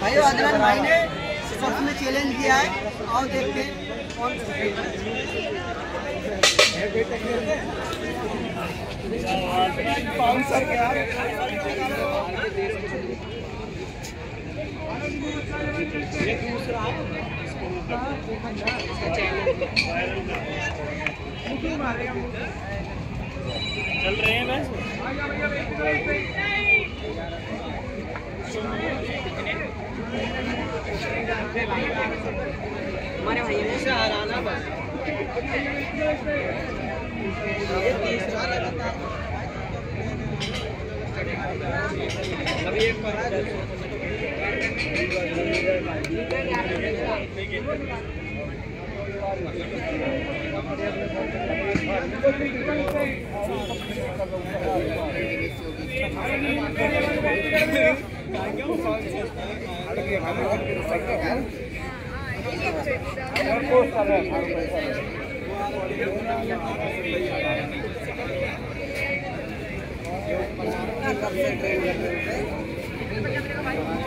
भाई अदरन भाई ने सबसे में चैलेंज किया है। और देखते चल रहे हैं बस। हमारे भाई ने से हराना बस ये तीसरा लगातार अभी एक कर रहा है। कब से ट्रेन कर रहे थे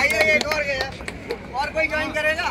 आइए एक और गया। और कोई ज्वाइन करेगा?